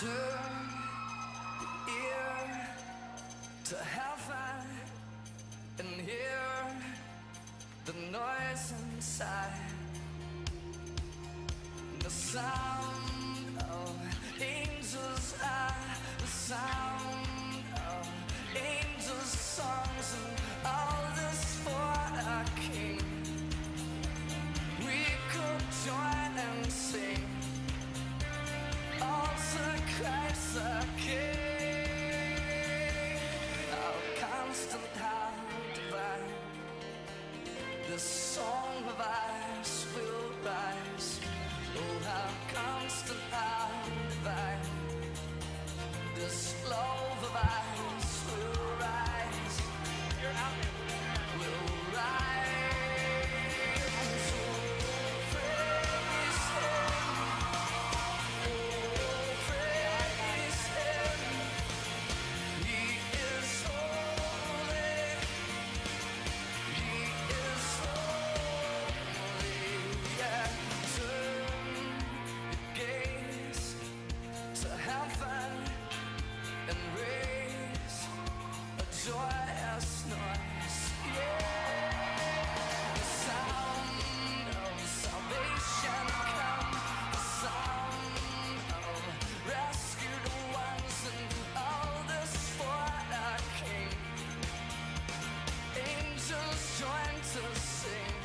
turn the ear to heaven and hear the noise inside. The sound the. to sing.